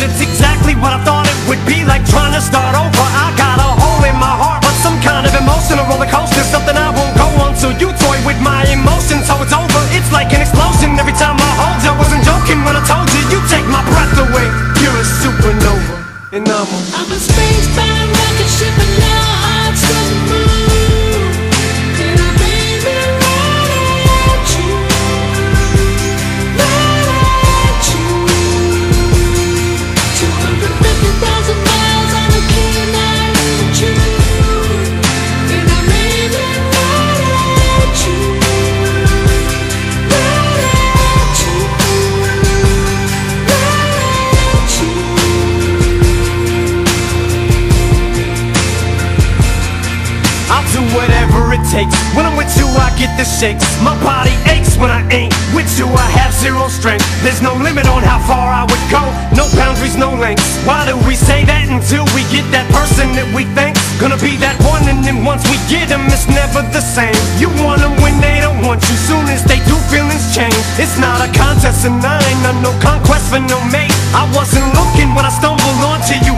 But it's exactly what I thought it would be like trying to start over. I got a hole in my heart, but some kind of emotional roller coaster. Something I won't go on till you toy with my emotions. So it's over. It's like an explosion every time I hold you. I wasn't joking when I told you you take my breath away. You're a supernova, and I'm a I'm a spacebound I'll do whatever it takes. When I'm with you, I get the shakes. My body aches when I ain't with you. I have zero strength. There's no limit on how far I would go. No boundaries, no lengths. Why do we say that until we get that person that we think's gonna be that one? And then once we get them, it's never the same. You want them when they don't want you. Soon as they do, feelings change. It's not a contest, and I ain't no conquest for no mate. I wasn't looking when I stumbled onto you.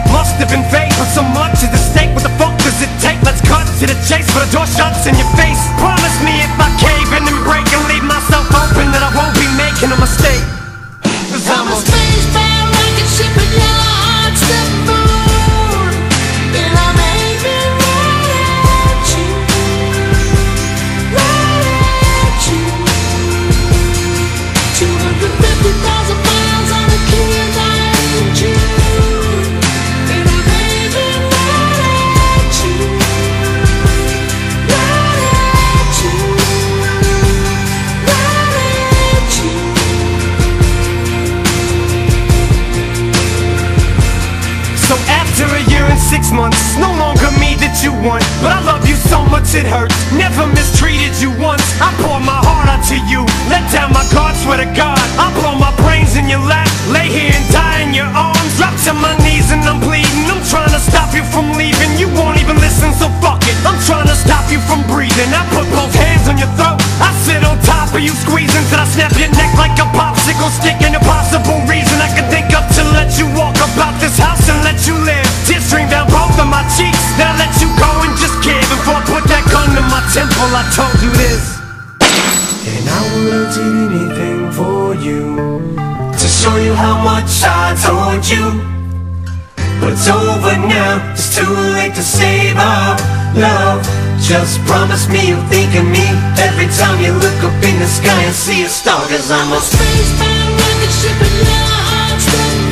Six months, no longer me that you want. But I love you so much it hurts. Never mistreated you once. I pour my heart out to you. Let down my guard, swear to God. I blow my brains in your lap. Lay here and die in your arms. Drop to my knees and I'm bleeding. I'm trying to stop you from leaving. And I would have did anything for you to show you how much I told you. But it's over now, it's too late to save our love. Just promise me you'll think of me every time you look up in the sky and see a star. Cause I'm a spacebound rocket ship and